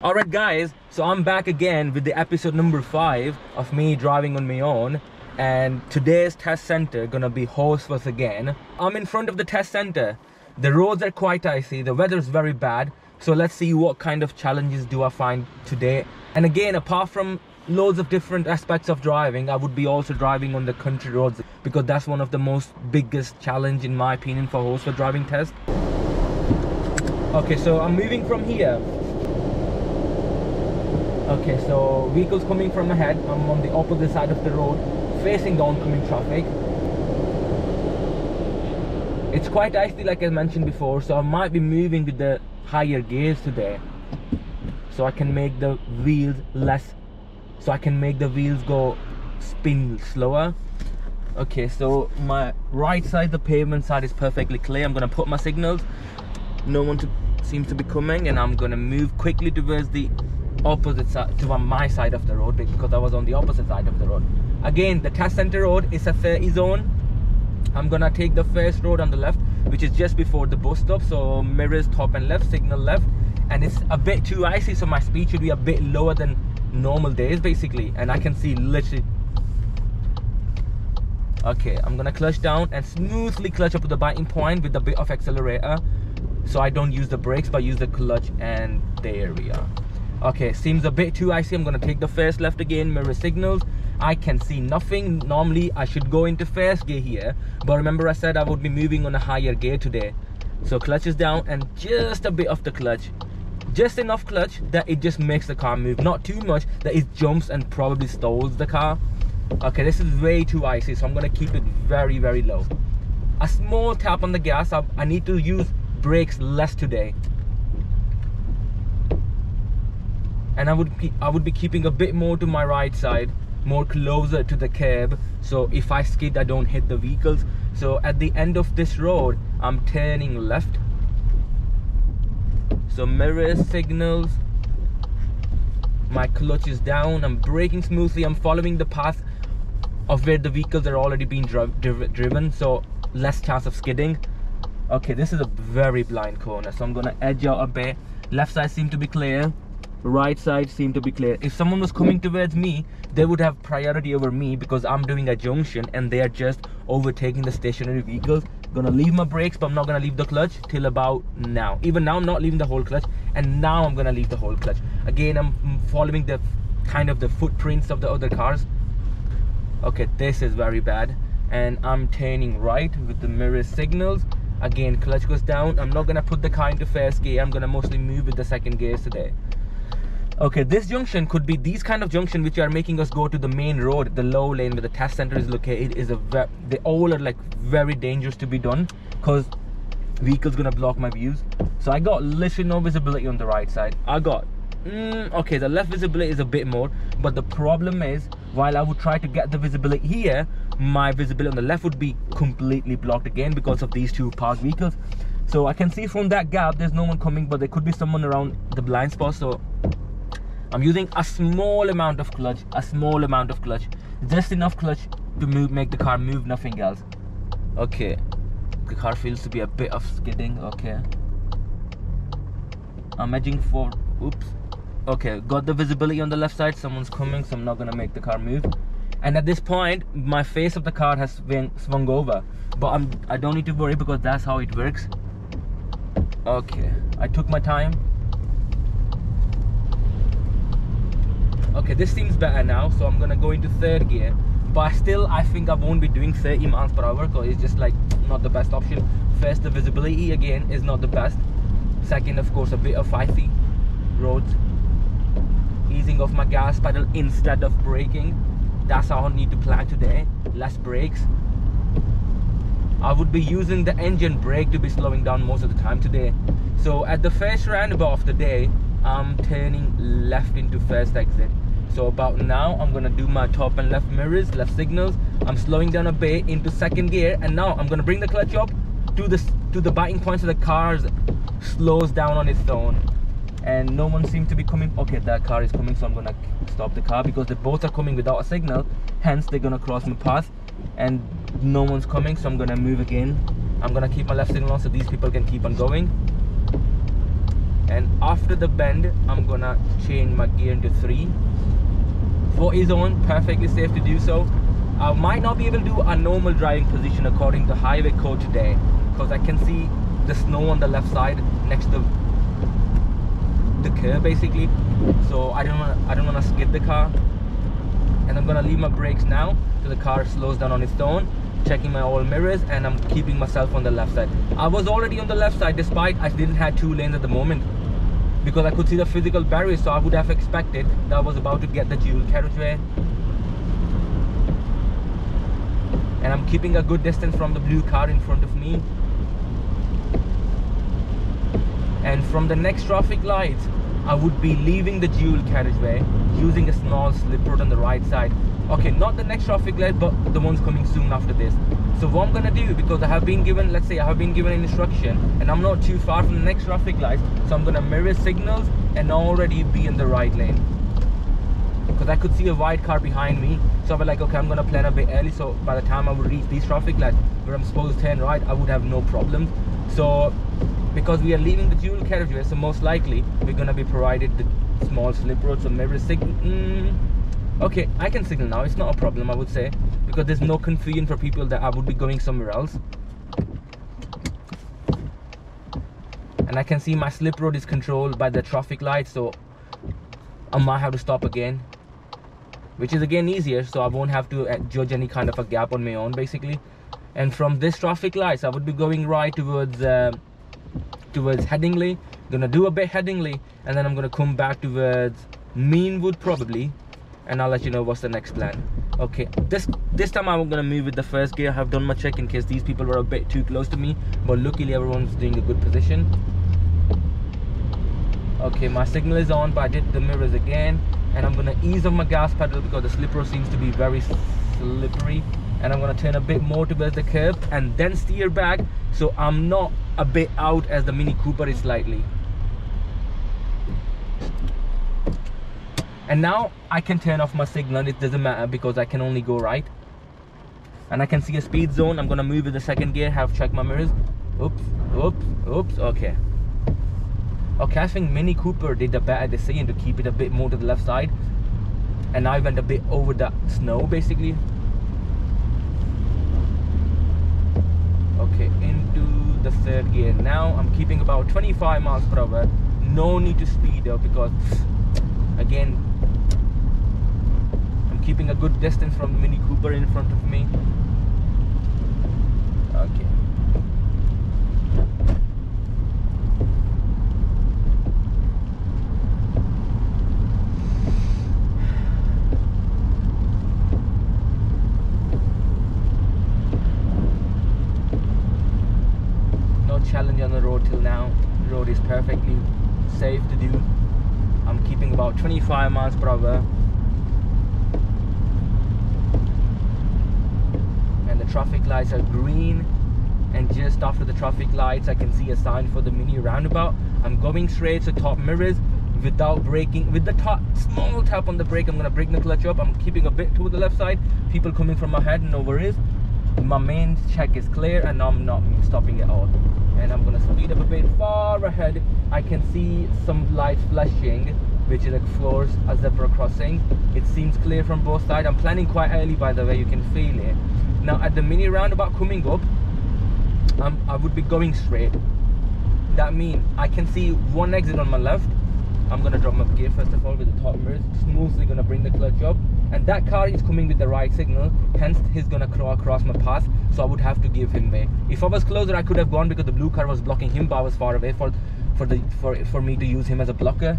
Alright guys, so I'm back again with the episode number 5 of me driving on my own and today's test center gonna be Horsforth again. I'm in front of the test center. The roads are quite icy, the weather is very bad, so let's see what kind of challenges do I find today. And again, apart from loads of different aspects of driving, I would be also driving on the country roads because that's one of the most biggest challenge in my opinion for Horsforth driving test. Okay, so I'm moving from here Okay, so vehicles coming from ahead. I'm on the opposite side of the road, facing the oncoming traffic. It's quite icy like I mentioned before, so I might be moving with the higher gears today. So I can make the wheels less, so I can make the wheels go spin slower. Okay, so my right side, the pavement side is perfectly clear. I'm gonna put my signals. No one to, seems to be coming and I'm gonna move quickly towards the opposite side to my side of the road because I was on the opposite side of the road. Again, the test center road is a 30 zone. I'm gonna take the first road on the left, which is just before the bus stop. So mirrors top and left, signal left, and it's a bit too icy, so my speed should be a bit lower than normal days basically. And I can see literally. Okay, I'm gonna clutch down and smoothly clutch up to the biting point with a bit of accelerator. So I don't use the brakes, but use the clutch, and there we are okay seems a bit too icy. I'm gonna take the first left again. Mirror signals. I can see nothing. Normally i should go into first gear here. But remember i said i would be moving on a higher gear today. So clutch is down and just a bit of the clutch. Just enough clutch that it just makes the car move. Not too much that it jumps and probably stalls the car. Okay this is way too icy so i'm gonna keep it very very low. A small tap on the gas. I, I need to use brakes less today and I would I would be keeping a bit more to my right side more closer to the curb. So if I skid I don't hit the vehicles. So at the end of this road I'm turning left. So mirror signals. My clutch is down. I'm braking smoothly. I'm following the path of where the vehicles are already being driven. So less chance of skidding. Okay this is a very blind corner. So I'm gonna edge out a bit. Left side seem to be clear right side seem to be clear. If someone was coming towards me they would have priority over me because i'm doing a junction and they are just overtaking the stationary vehicles. Gonna leave my brakes but i'm not gonna leave the clutch till about now. Even now i'm not leaving the whole clutch and now i'm gonna leave the whole clutch. Again i'm following the kind of the footprints of the other cars. Okay this is very bad and i'm turning right with the mirror signals. Again clutch goes down. I'm not gonna put the car into first gear. I'm gonna mostly move with the second gears today okay this junction could be these kind of junction which are making us go to the main road the low lane where the test center is located is a they all are like very dangerous to be done because vehicles gonna block my views. So i got literally no visibility on the right side. I got mm, okay the left visibility is a bit more but the problem is while i would try to get the visibility here my visibility on the left would be completely blocked again because of these two parked vehicles. So i can see from that gap there's no one coming but there could be someone around the blind spot so I'm using a small amount of clutch, a small amount of clutch, just enough clutch to move, make the car move, nothing else. Okay, the car feels to be a bit of skidding. Okay, I'm edging for. Oops. Okay, got the visibility on the left side. Someone's coming, so I'm not gonna make the car move. And at this point, my face of the car has swung, swung over, but I'm I don't need to worry because that's how it works. Okay, I took my time okay this seems better now so i'm gonna go into third gear. But still i think i won't be doing 30 miles per hour because it's just like not the best option. First the visibility again is not the best. Second of course a bit of icy roads. Easing off my gas pedal instead of braking. That's how i need to plan today. Less brakes. I would be using the engine brake to be slowing down most of the time today. So at the first roundabout of the day, I'm turning left into first exit. So about now, I'm gonna do my top and left mirrors, left signals. I'm slowing down a bit into second gear, and now I'm gonna bring the clutch up to the to the biting point so the car slows down on its own. And no one seems to be coming. Okay, that car is coming, so I'm gonna stop the car because they both are coming without a signal. Hence, they're gonna cross my path, and no one's coming, so I'm gonna move again. I'm gonna keep my left signal on so these people can keep on going and after the bend I'm gonna change my gear into three foot is on perfectly safe to do so. I might not be able to do a normal driving position according to highway code today because I can see the snow on the left side next to the curb basically. So I don't wanna, I don't want to skid the car. And I'm gonna leave my brakes now so the car slows down on its own checking my oil mirrors and I'm keeping myself on the left side. I was already on the left side despite I didn't have two lanes at the moment because I could see the physical barrier so I would have expected that I was about to get the dual carriageway. And I'm keeping a good distance from the blue car in front of me. And from the next traffic light I would be leaving the dual carriageway using a small slip road on the right side. Okay not the next traffic light but the ones coming soon after this so what I'm gonna do because I have been given let's say I have been given an instruction and I'm not too far from the next traffic light so I'm gonna mirror signals and already be in the right lane. Because I could see a white car behind me so I was like okay I'm gonna plan a bit early so by the time I would reach these traffic lights where I'm supposed to turn right I would have no problems so because we are leaving the dual carriageway so most likely we're gonna be provided the small slip road so mirror signal. Mm, okay I can signal now it's not a problem I would say because there's no confusion for people that I would be going somewhere else. And I can see my slip road is controlled by the traffic light so I might have to stop again. Which is again easier so I won't have to uh, judge any kind of a gap on my own basically. And from this traffic lights I would be going right towards uh, towards Headingley. Gonna do a bit Headingley and then I'm gonna come back towards Meanwood probably. And I'll let you know what's the next plan okay this this time I'm gonna move with the first gear. I have done my check in case these people were a bit too close to me but luckily everyone's doing a good position. Okay my signal is on but I did the mirrors again and I'm gonna ease on my gas pedal because the slipper seems to be very slippery and I'm gonna turn a bit more towards the curb and then steer back so I'm not a bit out as the Mini Cooper is slightly and now I can turn off my signal it doesn't matter because I can only go right. And I can see a speed zone I'm gonna move in the second gear have checked my mirrors. Oops oops oops okay. Okay I think Mini Cooper did a better decision to keep it a bit more to the left side. And I went a bit over the snow basically. Okay into the third gear. Now I'm keeping about 25 miles per hour. No need to speed up because again keeping a good distance from Mini Cooper in front of me okay No challenge on the road till now. The road is perfectly safe to do. I'm keeping about 25 miles per hour. And the traffic lights are green. And just after the traffic lights, I can see a sign for the mini roundabout. I'm going straight to top mirrors without braking. With the top, small tap on the brake, I'm gonna break the clutch up. I'm keeping a bit to the left side. People coming from ahead, no worries. My main check is clear and I'm not stopping at all and I'm gonna speed up a bit far ahead I can see some light flashing which is like floors a zebra crossing it seems clear from both sides I'm planning quite early by the way you can feel it now at the mini roundabout coming up um, I would be going straight. That means I can see one exit on my left. I'm gonna drop my gear first of all with the top mirrors. Smoothly gonna bring the clutch up. And that car is coming with the right signal hence he's gonna crawl across my path so I would have to give him way. If I was closer I could have gone because the blue car was blocking him but I was far away for for the for for me to use him as a blocker.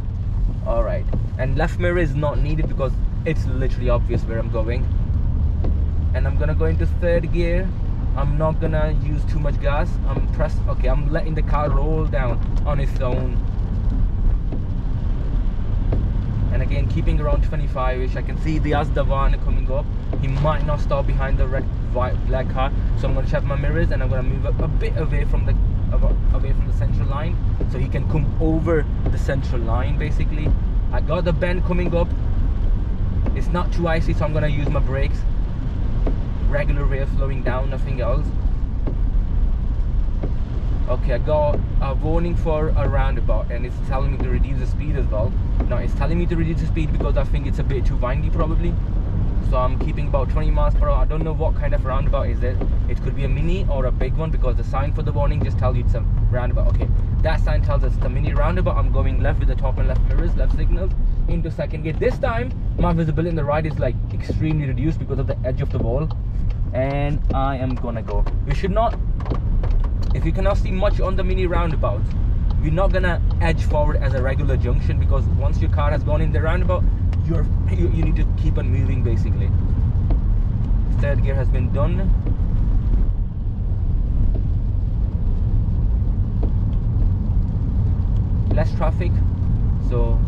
All right. And left mirror is not needed because it's literally obvious where I'm going and I'm gonna go into third gear. I'm not gonna use too much gas. I'm press okay I'm letting the car roll down on its own. And again keeping around 25ish I can see the Asda van coming up. He might not stop behind the red white black car. So I'm gonna check my mirrors and I'm gonna move up a bit away from the away from the central line so he can come over the central line basically. I got the bend coming up. It's not too icy so I'm gonna use my brakes regular way of slowing down nothing else Okay, I got a warning for a roundabout and it's telling me to reduce the speed as well. Now it's telling me to reduce the speed because I think it's a bit too windy probably. So I'm keeping about 20 miles per hour. I don't know what kind of roundabout is it. It could be a mini or a big one because the sign for the warning just tells you it's a roundabout. Okay, that sign tells us the mini roundabout. I'm going left with the top and left mirrors, left signals into second gear. This time my visibility in the right is like extremely reduced because of the edge of the wall. And I am gonna go. you should not if you cannot see much on the mini roundabout you're not gonna edge forward as a regular junction because once your car has gone in the roundabout you're you, you need to keep on moving basically third gear has been done less traffic so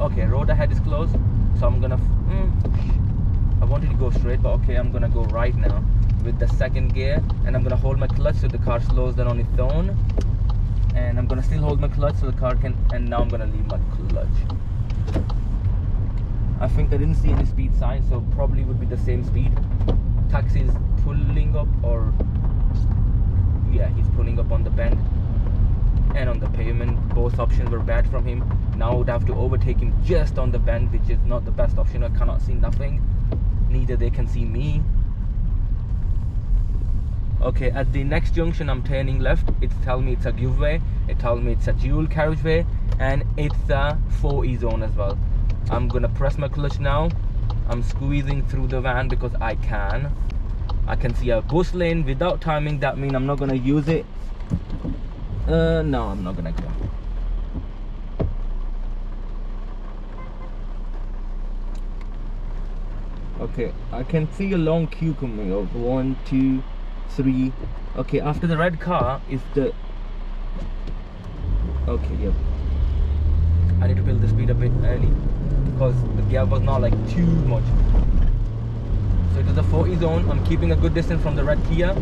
okay road ahead is closed so i'm gonna mm, i wanted to go straight but okay i'm gonna go right now with the second gear and I'm gonna hold my clutch so the car slows down on its own and I'm gonna still hold my clutch so the car can and now I'm gonna leave my clutch. I think I didn't see any speed sign so probably would be the same speed. Taxi is pulling up or yeah he's pulling up on the bend and on the pavement both options were bad from him now I would have to overtake him just on the bend which is not the best option. I cannot see nothing. Neither they can see me. Okay at the next junction i'm turning left. It tells me it's a giveaway. It tells me it's a dual carriageway and it's a 4e zone as well. I'm gonna press my clutch now. I'm squeezing through the van because i can. I can see a bus lane without timing. That means i'm not gonna use it. Uh no i'm not gonna go okay i can see a long queue coming up one two three. Okay after the red car is the okay yep. I need to build the speed a bit early because the gap was not like too much. So it is a 40 zone. I'm keeping a good distance from the red Kia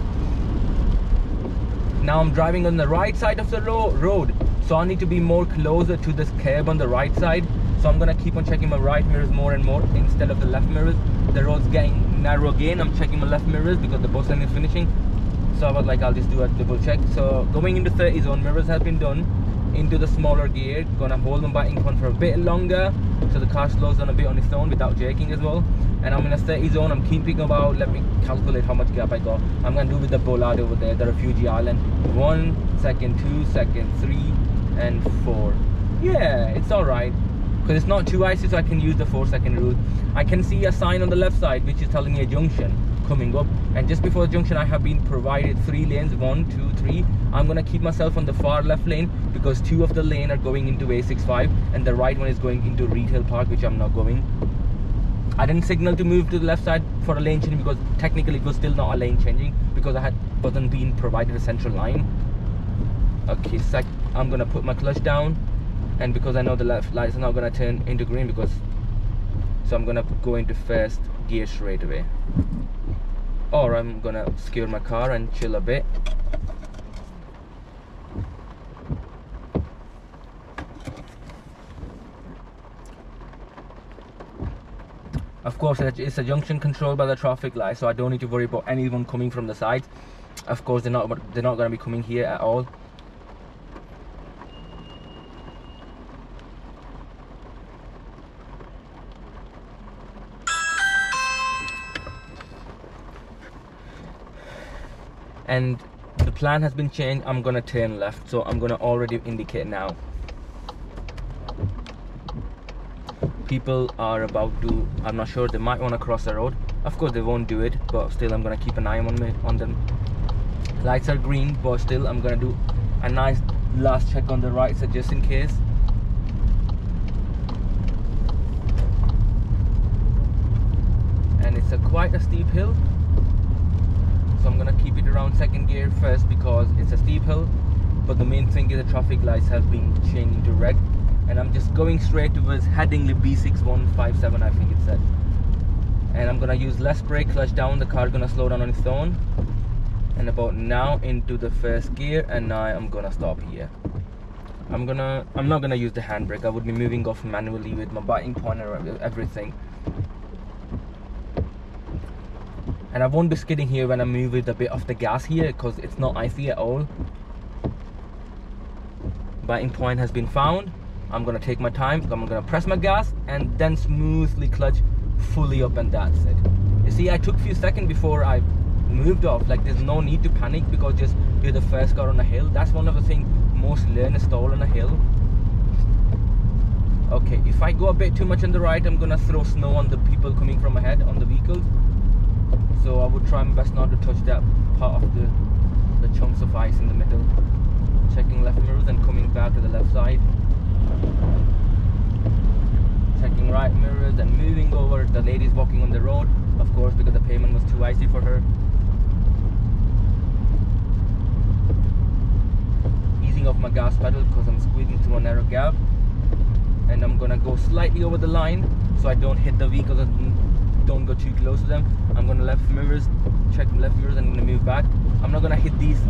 now I'm driving on the right side of the road. So I need to be more closer to this curb on the right side. So I'm gonna keep on checking my right mirrors more and more instead of the left mirrors the road's getting narrow again. I'm checking my left mirrors because the bus lane is finishing. So I was like I'll just do a double check. So going into 30 zone mirrors have been done into the smaller gear. Gonna hold my biting point for a bit longer. So the car slows down a bit on its own without jerking as well. And I'm in a 30 zone. I'm keeping about let me calculate how much gap I got. I'm gonna do with the bollard over there the refugee island. One second two second three and four. Yeah it's all right because it's not too icy so I can use the four second route I can see a sign on the left side which is telling me a junction coming up. And just before the junction I have been provided three lanes one two three. I'm gonna keep myself on the far left lane because two of the lane are going into A65 and the right one is going into retail park which I'm not going. I didn't signal to move to the left side for a lane change because technically it was still not a lane changing because I had wasn't being provided a central line. Okay sec I'm gonna put my clutch down and because I know the left light is not gonna turn into green because so I'm gonna go into first gear straight away. Or I'm gonna secure my car and chill a bit. Of course it's a junction controlled by the traffic light so I don't need to worry about anyone coming from the side. of course they're not they're not going to be coming here at all and the plan has been changed. I'm gonna turn left so i'm gonna already indicate now. People are about to i'm not sure they might want to cross the road. Of course they won't do it but still i'm gonna keep an eye on me on them. Lights are green but still i'm gonna do a nice last check on the right side just in case. And it's a quite a steep hill so I'm gonna keep it around second gear first because it's a steep hill but the main thing is the traffic lights have been changing to red. And I'm just going straight towards Headingley B6157 I think it said. And I'm gonna use less brake clutch down the car gonna slow down on its own. And about now into the first gear and now I'm gonna stop here. I'm gonna I'm not gonna use the handbrake. I would be moving off manually with my biting pointer everything and I won't be skidding here when I move with a bit of the gas here because it's not icy at all. Biting point has been found. I'm gonna take my time i'm gonna press my gas and then smoothly clutch fully up and that's it. You see i took a few seconds before i moved off. Like there's no need to panic because just you're the first car on the hill. That's one of the things most learners stall on a hill. Okay if i go a bit too much on the right i'm gonna throw snow on the people coming from ahead on the vehicles so i would try my best not to touch that part of the the chunks of ice in the middle. Checking left mirrors and coming back to the left side. Checking right mirrors and moving over the ladies walking on the road of course because the pavement was too icy for her. Easing off my gas pedal because I'm squeezing through a narrow gap. And I'm gonna go slightly over the line so I don't hit the vehicles and don't go too close to them. I'm gonna left mirrors check left mirrors and I'm gonna move back. I'm not gonna hit these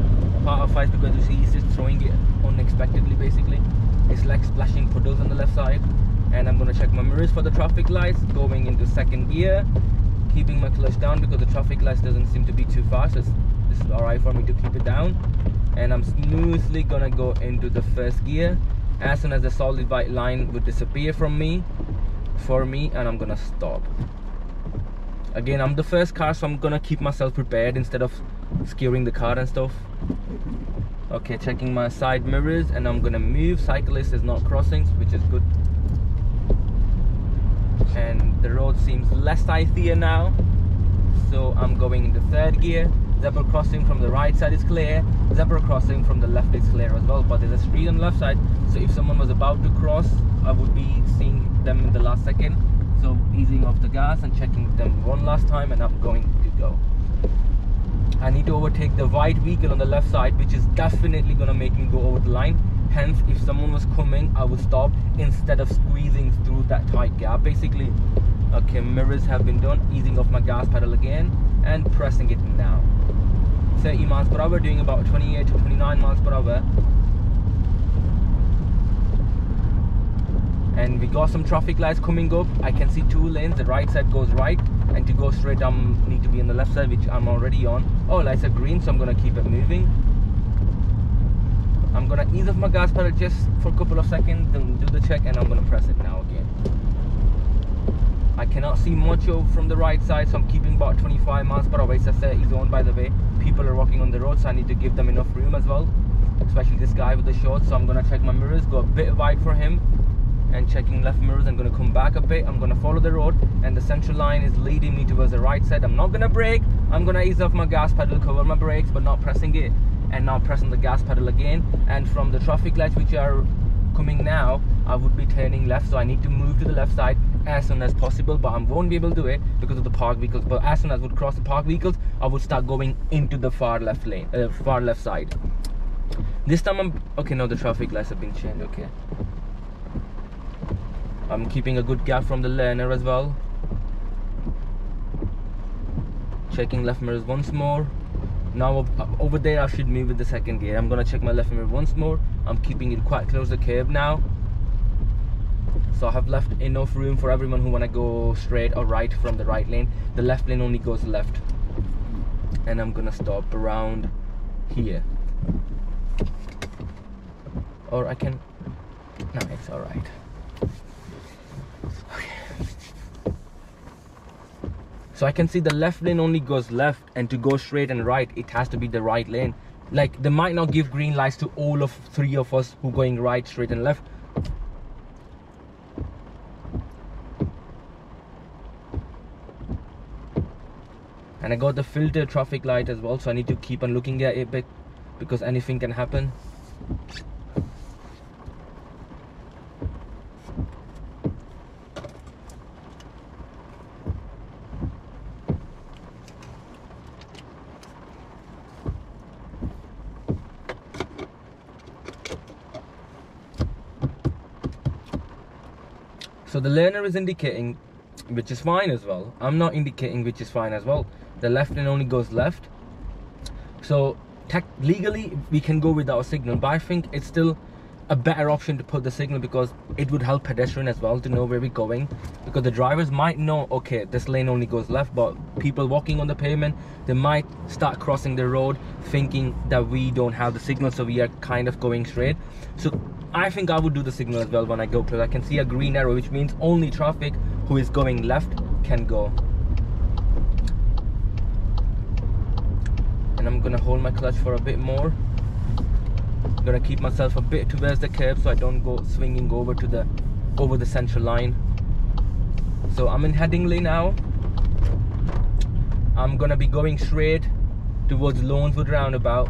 of fights because you see he's just throwing it unexpectedly basically. It's like splashing puddles on the left side. And I'm gonna check my mirrors for the traffic lights going into second gear keeping my clutch down because the traffic lights doesn't seem to be too fast. It's, it's all right for me to keep it down. And I'm smoothly gonna go into the first gear. As soon as the solid white line would disappear from me for me and I'm gonna stop again I'm the first car so I'm gonna keep myself prepared instead of skewering the car and stuff. Okay checking my side mirrors and I'm gonna move. Cyclist is not crossing which is good. And the road seems less icy now so I'm going into third gear. Zebra crossing from the right side is clear. Zebra crossing from the left is clear as well but there's a street on the left side so if someone was about to cross I would be seeing them in the last second so easing off the gas and checking them one last time and I'm going to go. I need to overtake the white vehicle on the left side which is definitely gonna make me go over the line. Hence if someone was coming I would stop instead of squeezing through that tight gap. Basically okay mirrors have been done easing off my gas pedal again and pressing it now. 30 miles per hour doing about 28 to 29 miles per hour and we got some traffic lights coming up. I can see two lanes. The right side goes right and to go straight i um, need to be on the left side which i'm already on. Oh lights are green so i'm gonna keep it moving. I'm gonna ease off my gas pedal just for a couple of seconds then do the check and i'm gonna press it now again. I cannot see much from the right side so I'm keeping about 25 miles per hour. It's a 30 zone by the way. People are walking on the road so I need to give them enough room as well especially this guy with the shorts. So I'm gonna check my mirrors go a bit wide for him and checking left mirrors. I'm gonna come back a bit. I'm gonna follow the road and the central line is leading me towards the right side. I'm not gonna brake. I'm gonna ease off my gas pedal cover my brakes but not pressing it and now pressing the gas pedal again. And from the traffic lights which are coming now I would be turning left so I need to move to the left side as soon as possible but I won't be able to do it because of the park vehicles. But as soon as I would cross the park vehicles I would start going into the far left lane uh, far left side. This time I'm okay no the traffic lights have been changed okay I'm keeping a good gap from the learner as well. Checking left mirrors once more. Now over there I should move with the second gear. I'm gonna check my left mirror once more. I'm keeping it quite close to the curb now. So I have left enough room for everyone who want to go straight or right from the right lane. The left lane only goes left. And I'm gonna stop around here. Or I can no it's all so I can see the left lane only goes left and to go straight and right it has to be the right lane. Like they might not give green lights to all of three of us who going right straight and left. And I got the filter traffic light as well so I need to keep on looking at it because anything can happen so the learner is indicating which is fine as well. I'm not indicating which is fine as well. The left lane only goes left. So legally we can go without a signal but i think it's still a better option to put the signal because it would help pedestrian as well to know where we're going. Because the drivers might know okay this lane only goes left but people walking on the pavement they might start crossing the road thinking that we don't have the signal so we are kind of going straight. So I think I would do the signal as well when I go close. I can see a green arrow, which means only traffic who is going left can go. And I'm gonna hold my clutch for a bit more. I'm gonna keep myself a bit towards the curb so I don't go swinging over to the over the central line. So I'm in Headingley now. I'm gonna be going straight towards Lawnswood roundabout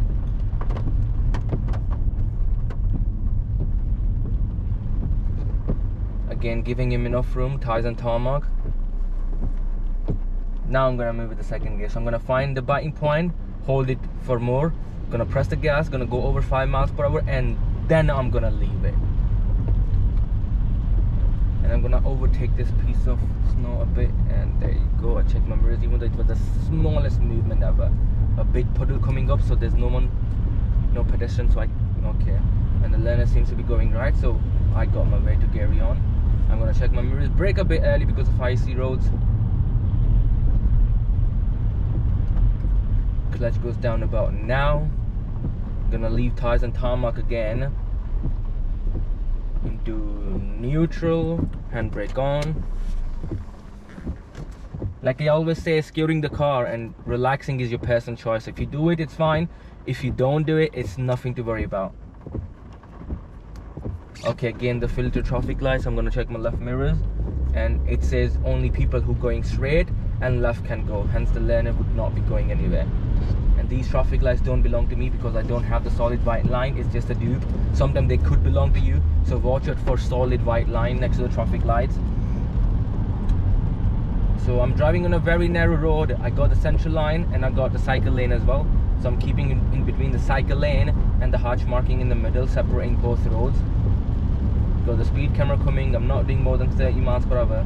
again giving him enough room ties and tarmac. Now I'm gonna move with the second gear. So I'm gonna find the biting point hold it for more. Gonna press the gas gonna go over five miles per hour and then I'm gonna leave it. And I'm gonna overtake this piece of snow a bit and there you go. I checked my mirrors even though it was the smallest movement ever. A big puddle coming up so there's no one no pedestrian so I don't care. And the learner seems to be going right so I got my way to carry on I'm gonna check my mirrors, brake a bit early because of icy roads. Clutch goes down about now. Gonna leave tires and tarmac again. Into neutral, handbrake on. Like I always say, securing the car and relaxing is your personal choice. If you do it, it's fine. If you don't do it, it's nothing to worry about okay again the filter traffic lights i'm gonna check my left mirrors. And it says only people who going straight and left can go. Hence the learner would not be going anywhere. And these traffic lights don't belong to me because i don't have the solid white line. It's just a dupe. Sometimes they could belong to you. So watch out for solid white line next to the traffic lights. So i'm driving on a very narrow road. I got the central line and i got the cycle lane as well. So i'm keeping in, in between the cycle lane and the hatch marking in the middle separating both roads got the speed camera coming I'm not doing more than 30 miles per hour.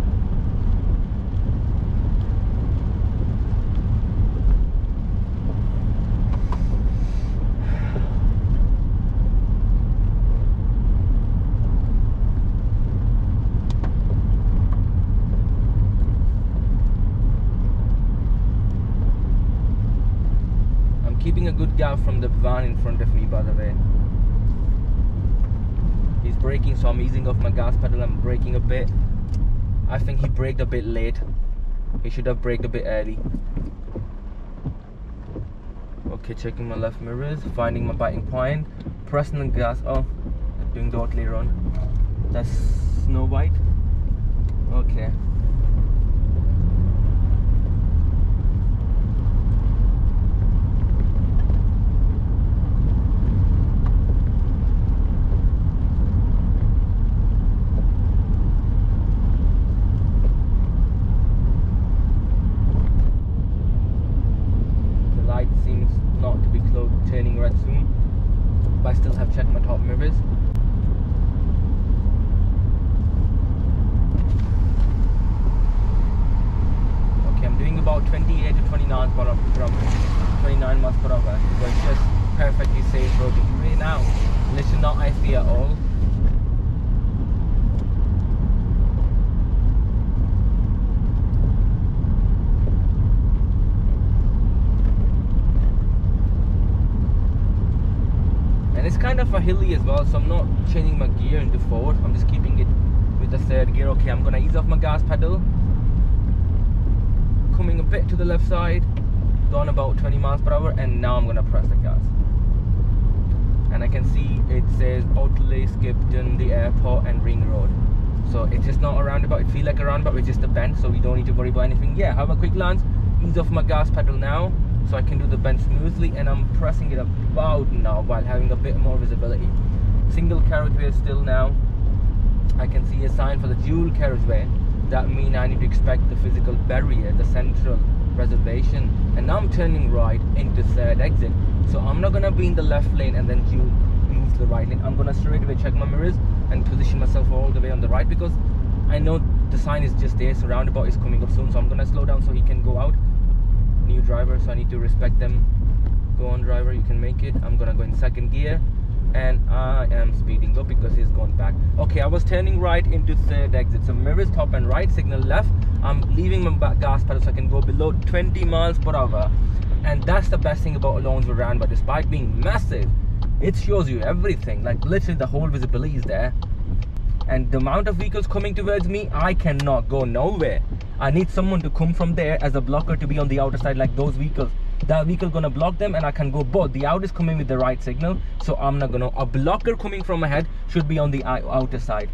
I'm keeping a good gap from the van in front of me by the way he's braking so I'm easing off my gas pedal I'm braking a bit. I think he braked a bit late. He should have braked a bit early. Okay checking my left mirrors finding my biting point pressing the gas oh doing the later on. That's Snow White okay kind of a hilly as well so I'm not changing my gear into forward I'm just keeping it with the third gear okay I'm gonna ease off my gas pedal coming a bit to the left side gone about 20 miles per hour and now I'm gonna press the gas and I can see it says Otley, The airport and Ring Road. So it's just not a roundabout. It feels like a roundabout it's just a bend so we don't need to worry about anything. Yeah have a quick glance ease off my gas pedal now so I can do the bend smoothly and I'm pressing it about now while having a bit more visibility. Single carriageway still now. I can see a sign for the dual carriageway. That means I need to expect the physical barrier the central reservation and now I'm turning right into third exit. So I'm not gonna be in the left lane and then move to the right lane. I'm gonna straight away check my mirrors and position myself all the way on the right because I know the sign is just there so roundabout is coming up soon so I'm gonna slow down so he can go out. New driver so I need to respect them. Go on driver you can make it. I'm gonna go in second gear and I am speeding up because he's gone back. Okay I was turning right into third exit. So mirrors top and right signal left. I'm leaving my gas pedal so I can go below 20 miles per hour. And that's the best thing about Lawnswood but despite being massive it shows you everything like literally the whole visibility is there. And the amount of vehicles coming towards me i cannot go nowhere. I need someone to come from there as a blocker to be on the outer side like those vehicles. That vehicle gonna block them and i can go both the out is coming with the right signal so i'm not gonna a blocker coming from ahead should be on the outer side.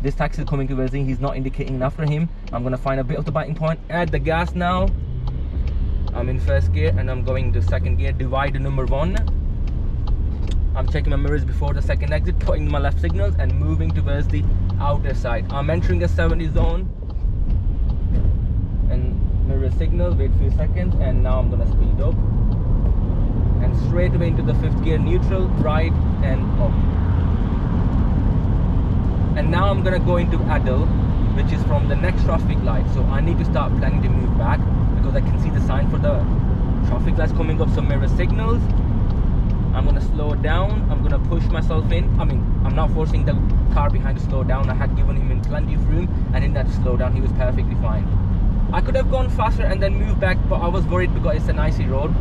This taxi is coming towards me he's not indicating enough for him. I'm gonna find a bit of the biting point add the gas now. I'm in first gear and i'm going to second gear divide number one I'm checking my mirrors before the second exit, putting my left signals and moving towards the outer side. I'm entering a 70 zone and mirror signal, wait a few seconds and now I'm gonna speed up and straight away into the fifth gear neutral, right and up. And now I'm gonna go into idle, which is from the next traffic light. So I need to start planning to move back because I can see the sign for the traffic lights coming up, some mirror signals I'm gonna slow down. I'm gonna push myself in. I mean I'm not forcing the car behind to slow down. I had given him plenty of room and in that slow down he was perfectly fine. I could have gone faster and then moved back but I was worried because it's an icy road.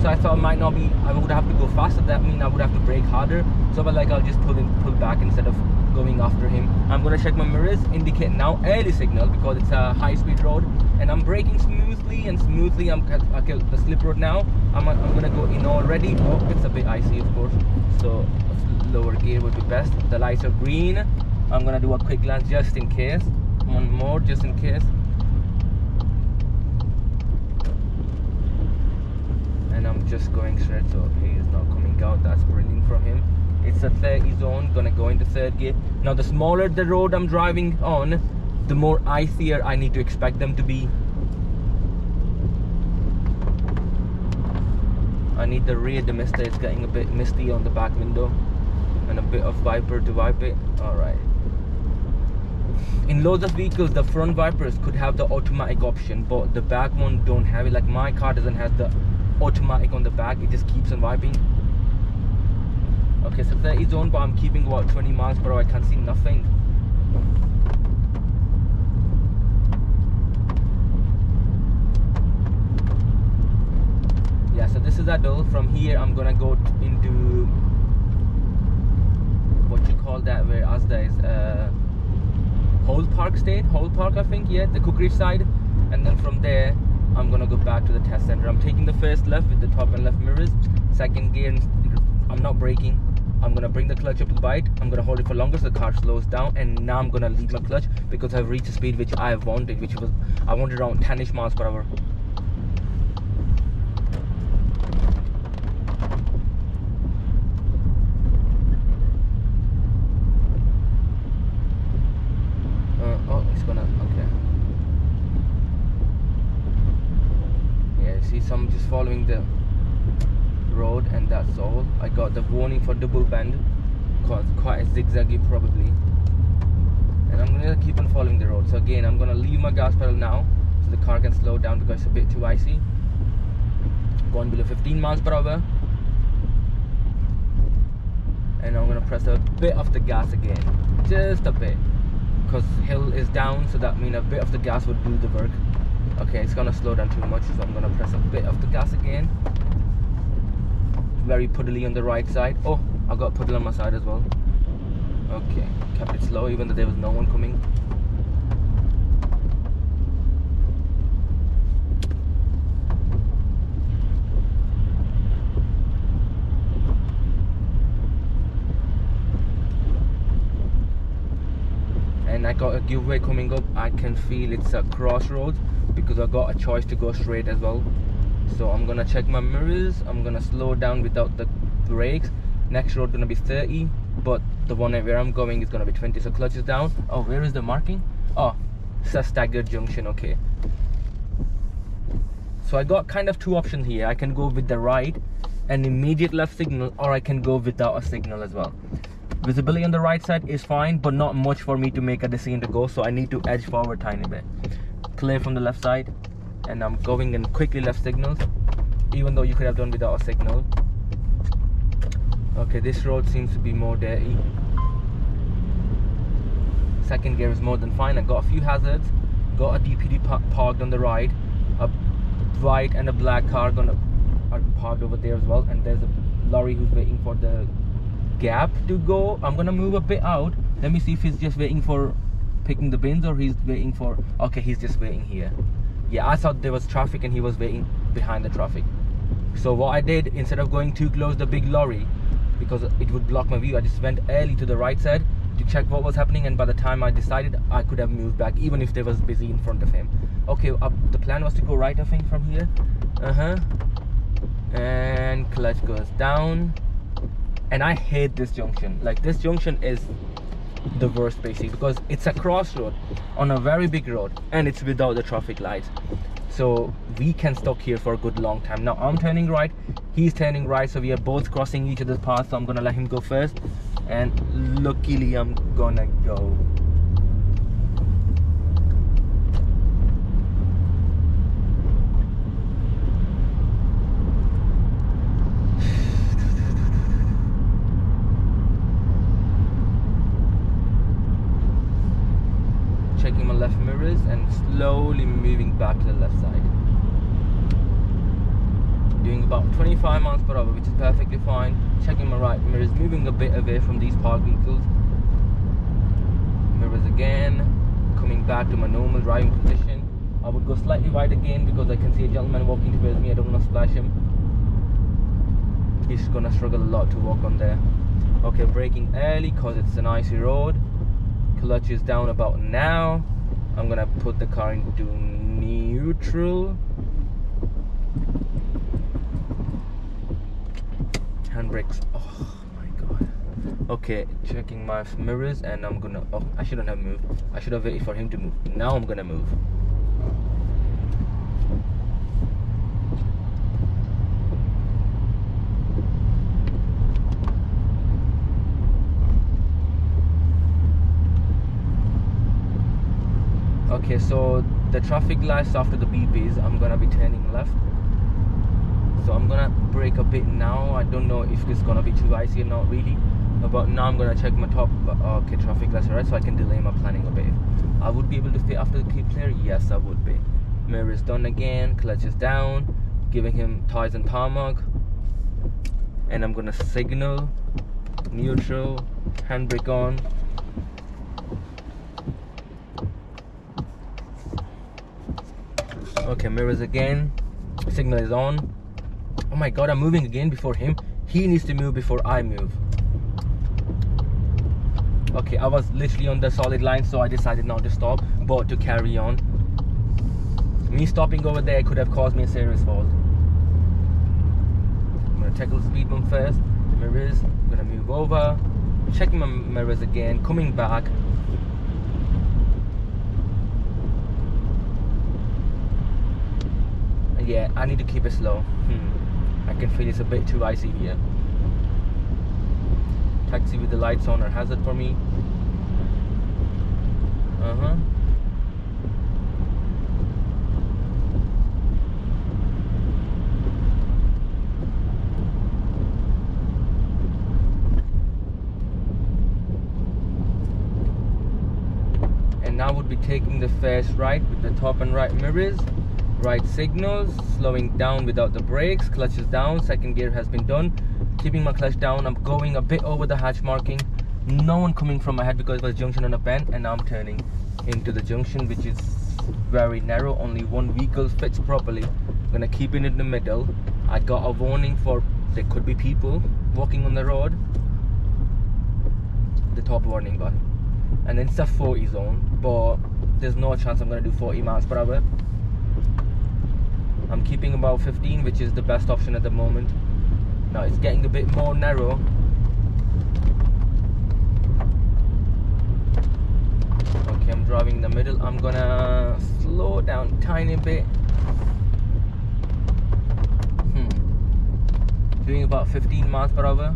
So I thought it might not be I would have to go faster. That means I would have to brake harder. So but like I'll just pull in pull back instead of going after him. I'm gonna check my mirrors indicate now early signal because it's a high-speed road and I'm braking smoothly and smoothly. I'm okay the slip road now. I'm, I'm gonna go in already. Oh it's a bit icy of course. So lower gear would be best. The lights are green. I'm gonna do a quick glance just in case. One more just in case. And I'm just going straight so he is not coming out. That's brilliant from him it's a 30 zone gonna go into third gear now the smaller the road i'm driving on the more icier i need to expect them to be. I need the rear demister it's getting a bit misty on the back window and a bit of wiper to wipe it. All right in loads of vehicles the front wipers could have the automatic option but the back one don't have it. Like my car doesn't have the automatic on the back. It just keeps on wiping Okay, so 30 zone, but I'm keeping about 20 miles per hour. I can't see nothing. Yeah, so this is Adel. From here, I'm gonna go into what you call that, where Asda is. Uh, Holt Park State, Holt Park, I think. Yeah, the Cookridge side, and then from there, I'm gonna go back to the test center. I'm taking the first left with the top and left mirrors. Second gear, I'm not braking I'm gonna bring the clutch up to the bite. I'm gonna hold it for longer so the car slows down and now I'm gonna leave my clutch because I've reached a speed which I wanted which was I wanted around 10ish miles per hour. Uh, oh it's gonna okay yeah see some just following the road and that's all. I got the warning for double bend. Quite, quite zigzaggy probably. And I'm gonna keep on following the road. So again I'm gonna leave my gas pedal now so the car can slow down because it's a bit too icy. Going below 15 miles per hour. And I'm gonna press a bit of the gas again. Just a bit. Because hill is down so that means a bit of the gas would do the work. Okay it's gonna slow down too much so I'm gonna press a bit of the gas again very puddly on the right side. Oh, I got puddle on my side as well. Okay, kept it slow even though there was no one coming. and I got a giveaway coming up I can feel it's a crossroads because I got a choice to go straight as well so i'm gonna check my mirrors. I'm gonna slow down without the brakes. Next road gonna be 30 but the one where i'm going is gonna be 20 so clutch is down. Oh where is the marking? Oh staggered junction okay. So i got kind of two options here. I can go with the right an immediate left signal or i can go without a signal as well. Visibility on the right side is fine but not much for me to make a decision to go so i need to edge forward tiny bit. Clear from the left side and I'm going in quickly left signals even though you could have done without a signal. Okay this road seems to be more dirty. Second gear is more than fine. I got a few hazards. Got a DPD parked on the right a white and a black car gonna are parked over there as well. And there's a lorry who's waiting for the gap to go. I'm gonna move a bit out. Let me see if he's just waiting for picking the bins or he's waiting for okay he's just waiting here yeah i thought there was traffic and he was waiting behind the traffic. So what i did instead of going too close the big lorry because it would block my view i just went early to the right side to check what was happening and by the time i decided i could have moved back even if there was busy in front of him. Okay uh, the plan was to go right i think from here. Uh-huh. And clutch goes down. And i hate this junction. Like this junction is the worst basically because it's a crossroad on a very big road and it's without the traffic lights so we can stop here for a good long time. Now i'm turning right he's turning right so we are both crossing each other's path so i'm gonna let him go first. And luckily i'm gonna go checking and slowly moving back to the left side. Doing about 25 miles per hour, which is perfectly fine. Checking my right mirrors, moving a bit away from these parked vehicles. Mirrors again, coming back to my normal driving position. I would go slightly wide again because I can see a gentleman walking towards me. I don't want to splash him. He's gonna struggle a lot to walk on there. Okay, braking early because it's an icy road clutch is down about now I'm gonna put the car into neutral. Handbrakes. Oh my god. Okay checking my mirrors and I'm gonna oh I shouldn't have moved. I should have waited for him to move. Now I'm gonna move okay so the traffic lights after the beep is i'm gonna be turning left. So i'm gonna brake a bit now. I don't know if it's gonna be too icy or not really. But now i'm gonna check my top uh, okay traffic lights right so i can delay my planning a bit. I would be able to fit after the keep clear? Yes i would be. Mirror is done again clutch is down giving him tires and tarmac. And i'm gonna signal neutral handbrake on okay mirrors again. Signal is on. Oh my god i'm moving again before him. He needs to move before i move. Okay i was literally on the solid line so i decided not to stop but to carry on. Me stopping over there could have caused me a serious fall i'm gonna tackle the speed bump first. The mirrors i'm gonna move over. Checking my mirrors again coming back yeah, I need to keep it slow. Hmm. I can feel it's a bit too icy here. Taxi with the lights on are hazard for me. Uh-huh. And now would be taking the first right with the top and right mirrors right signals slowing down without the brakes clutch is down second gear has been done. Keeping my clutch down i'm going a bit over the hatch marking. No one coming from my head because it was junction on a bend and now i'm turning into the junction which is very narrow. Only one vehicle fits properly. I'm gonna keep it in the middle. I got a warning for there could be people walking on the road. The top warning button and then it's a 40 zone but there's no chance i'm gonna do 40 miles per hour I'm keeping about 15 which is the best option at the moment. Now it's getting a bit more narrow. Okay I'm driving in the middle. I'm gonna slow down tiny bit. Hmm. doing about 15 miles per hour.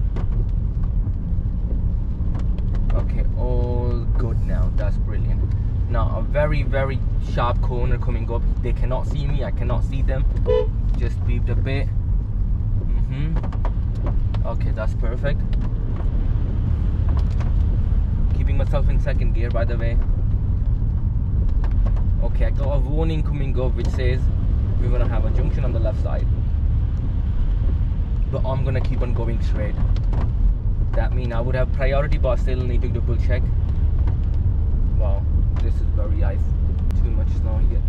Okay all good now. That's brilliant now a very very sharp corner coming up. They cannot see me. I cannot see them. Just beeped a bit. Mm -hmm. okay that's perfect. Keeping myself in second gear by the way. Okay i got a warning coming up which says we're gonna have a junction on the left side. But i'm gonna keep on going straight. That mean I would have priority, but still need to double check. Very ice. Too much snow here.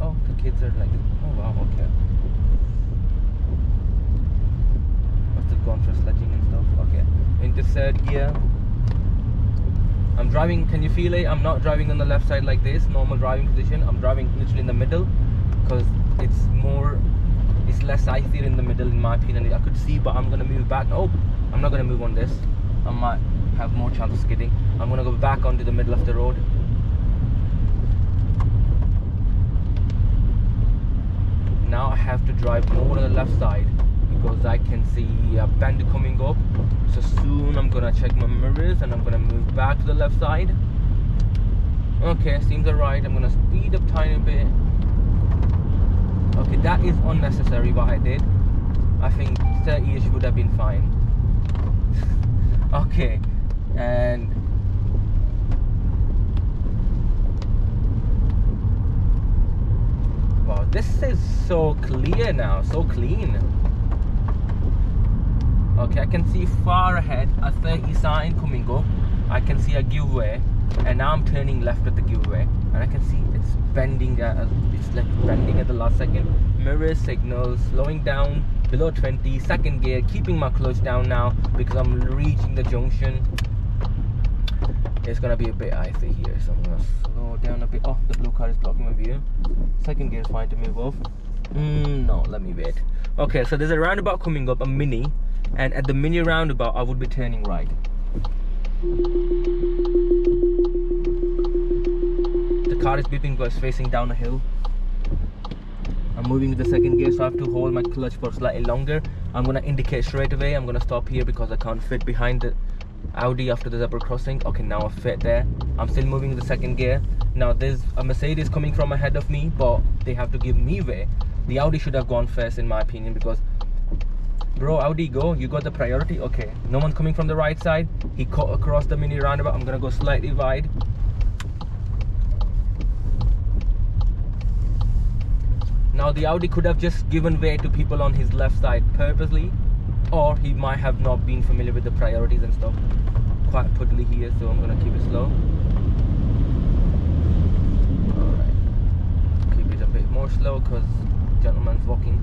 Oh, the kids are like, oh wow, okay. Must have gone for sledging and stuff. Okay, into third gear. I'm driving, can you feel it? I'm not driving on the left side like this, normal driving position. I'm driving literally in the middle because it's more, it's less icy in the middle in my opinion. I could see, but I'm gonna move back. Oh, I'm not gonna move on this. I might have more chance of skidding. I'm gonna go back onto the middle of the road. Now I have to drive more on the left side because I can see a bend coming up. So soon I'm gonna check my mirrors and I'm gonna move back to the left side. Okay, seems alright. I'm gonna speed up tiny bit. Okay, that is unnecessary what I did. I think 30ish would have been fine. okay, and wow, this is so clear now, so clean. Okay, I can see far ahead a 30 sign coming up. I can see a giveaway, and now I'm turning left at the giveaway, and I can see it's bending. At, it's like bending at the last second. Mirror signals, slowing down below 20, second gear, keeping my clutch down now because I'm reaching the junction. It's gonna be a bit icy here, so I'm gonna slow down a bit. Oh, the blue car is blocking my view. Second gear is fine to move off. Mm, no, let me wait. Okay, so there's a roundabout coming up, a mini, and at the mini roundabout, I would be turning right. The car is beeping because it's facing down a hill. I'm moving to the second gear, so I have to hold my clutch for slightly longer. I'm gonna indicate straight away. I'm gonna stop here because I can't fit behind the Audi after the zebra crossing. Okay, now I fit there. I'm still moving the second gear. Now there's a Mercedes coming from ahead of me, but they have to give me way. The Audi should have gone first in my opinion because bro audi go you got the priority okay no one's coming from the right side he cut across the mini roundabout i'm gonna go slightly wide now the audi could have just given way to people on his left side purposely or he might have not been familiar with the priorities and stuff quite puddly here so i'm gonna keep it slow. All right keep it a bit more slow because gentleman's walking.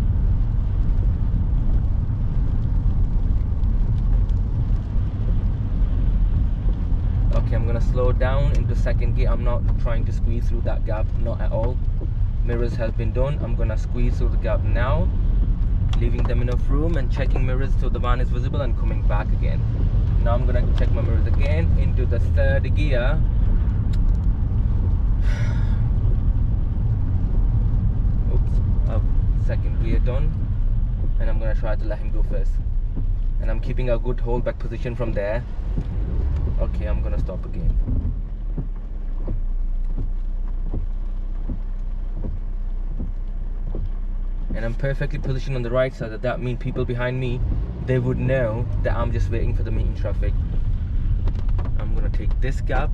Okay i'm gonna slow down into second gear. I'm not trying to squeeze through that gap not at all. Mirrors has been done. I'm gonna squeeze through the gap now leaving them enough room and checking mirrors so the van is visible and coming back again now i'm gonna check my mirrors again into the third gear. Oops uh, second gear done. And i'm gonna try to let him go first. And i'm keeping a good hold back position from there. Okay I'm gonna stop again. And I'm perfectly positioned on the right side. That that means people behind me they would know that I'm just waiting for the meeting traffic. I'm gonna take this gap.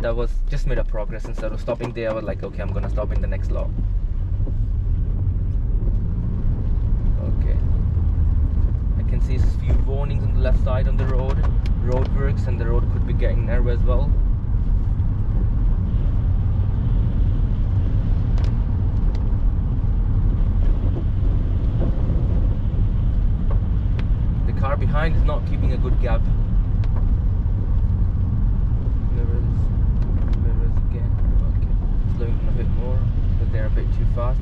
That was just made a progress. Instead of stopping there I was like okay I'm gonna stop in the next lot. Okay. I can see a few warnings on the left side on the road. Roadworks and the road could be getting narrow as well. The car behind is not keeping a good gap. Mirrors, mirrors again. Okay, slowing down a bit more, but they're a bit too fast.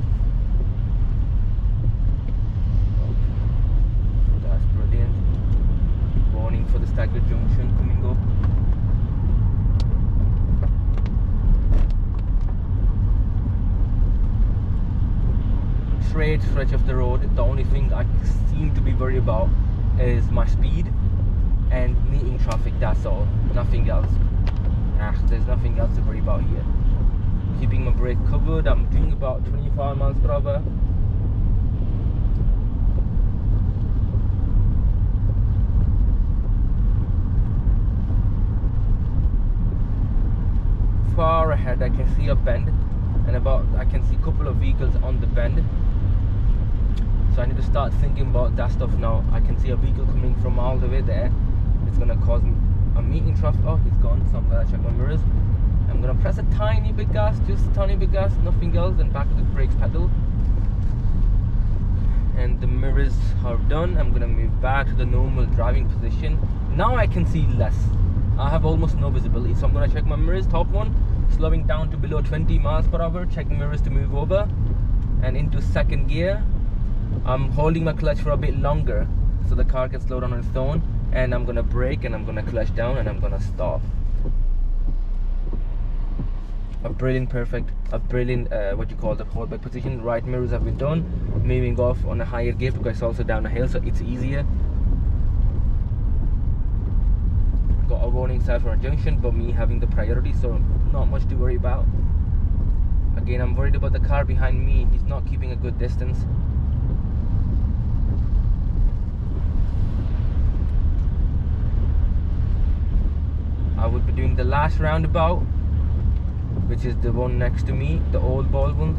That's brilliant. Warning for the staggered junction coming up. Straight stretch of the road. The only thing I seem to be worried about is my speed and meeting traffic. That's all. Nothing else. Ah, there's nothing else to worry about here. Keeping my brake covered. I'm doing about 25 miles per hour. far ahead I can see a bend and about I can see a couple of vehicles on the bend so I need to start thinking about that stuff now. I can see a vehicle coming from all the way there. It's gonna cause me a meeting traffic. Oh he's gone. So I'm gonna check my mirrors. I'm gonna press a tiny bit gas just a tiny bit gas nothing else and back to the brakes pedal. And the mirrors are done. I'm gonna move back to the normal driving position. Now I can see less. I have almost no visibility. So I'm gonna check my mirrors top one slowing down to below 20 miles per hour checking mirrors to move over and into second gear I'm holding my clutch for a bit longer so the car can slow down on its own and I'm gonna brake and I'm gonna clutch down and I'm gonna stop. A brilliant perfect a brilliant uh, what you call the holdback position. Right mirrors have been done moving off on a higher gear because it's also down a hill so it's easier. Got a warning sign for a junction but me having the priority so not much to worry about. Again I'm worried about the car behind me. He's not keeping a good distance I would be doing the last roundabout which is the one next to me the old ball one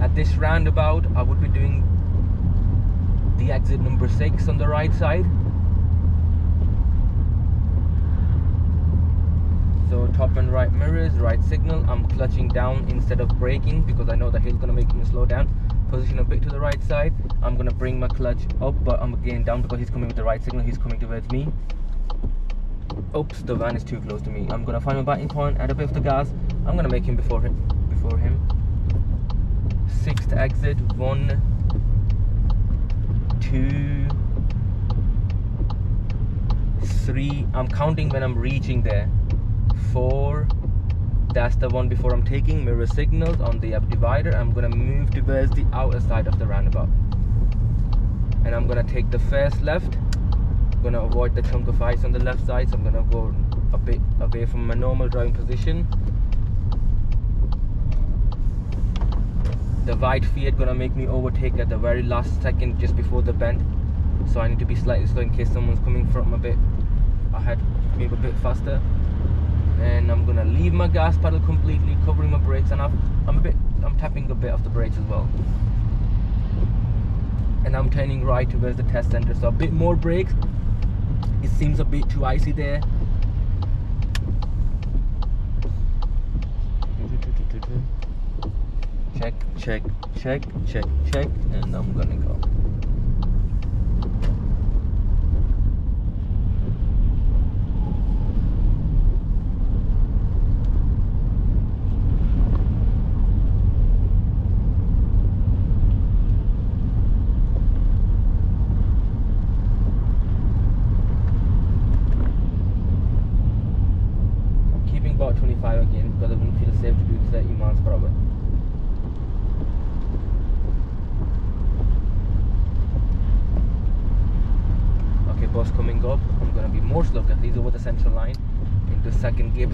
at this roundabout I would be doing the exit number 6 on the right side so top and right mirrors right signal i'm clutching down instead of braking because i know the hill's gonna make me slow down. Position a bit to the right side. I'm gonna bring my clutch up but i'm again down because he's coming with the right signal. He's coming towards me. Oops the van is too close to me. I'm gonna find my biting point add a bit of the gas. I'm gonna make him before him before him. Sixth exit one two three. I'm counting when i'm reaching there that's the one before I'm taking mirror signals on the up divider. I'm gonna move towards the outer side of the roundabout. And I'm gonna take the first left. I'm gonna avoid the chunk of ice on the left side so I'm gonna go a bit away from my normal driving position. The white Fiat gonna make me overtake at the very last second just before the bend. So I need to be slightly slow in case someone's coming from a bit ahead maybe a bit faster and I'm gonna leave my gas pedal completely covering my brakes and i am a bit I'm tapping a bit of the brakes as well. And I'm turning right towards the test center so a bit more brakes. It seems a bit too icy there. Check check check check check and I'm gonna go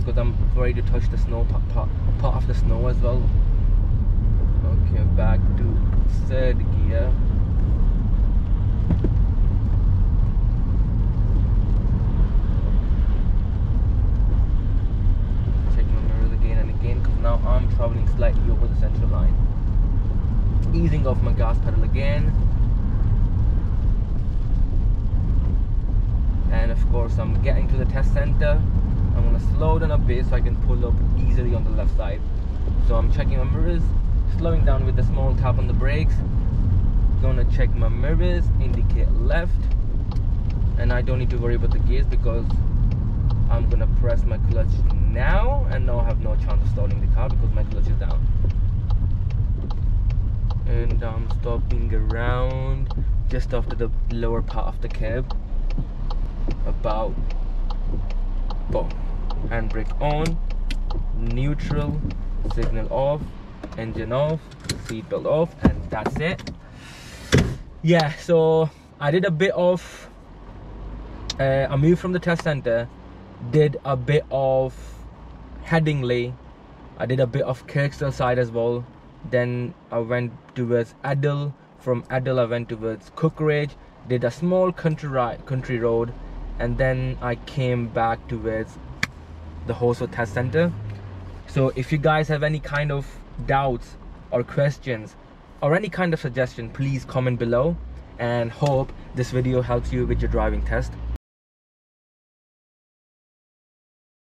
because I'm ready to touch the snow part, part, part of the snow as well okay back to third gear checking my mirrors again and again because now I'm traveling slightly over the central line easing off my gas pedal again. And of course I'm getting to the test center. I'm gonna slow down a bit so I can pull up easily on the left side. So I'm checking my mirrors slowing down with a small tap on the brakes. Gonna check my mirrors indicate left. And I don't need to worry about the gears because I'm gonna press my clutch now and now I have no chance of stalling the car because my clutch is down and I'm stopping around just after the lower part of the cab about boom. Handbrake on neutral signal off engine off seatbelt off and that's it. Yeah so i did a bit of uh, i moved from the test center did a bit of headingley i did a bit of kirkstall side as well then i went towards adel from adel i went towards cookridge did a small country ride, country road, and then I came back towards the Horsforth Test Center. So if you guys have any kind of doubts or questions or any kind of suggestion, please comment below and hope this video helps you with your driving test.